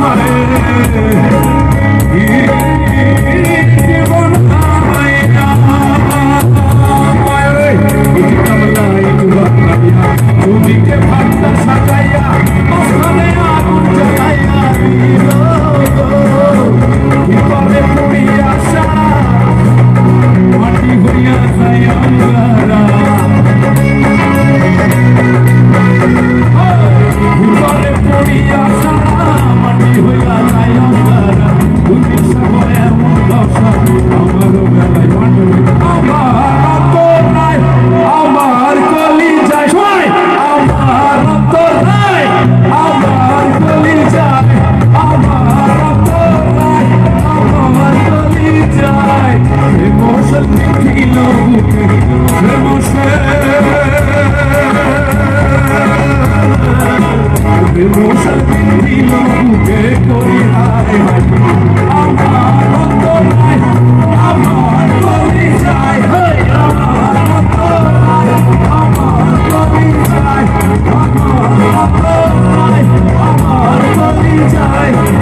amaré. Obrigado. die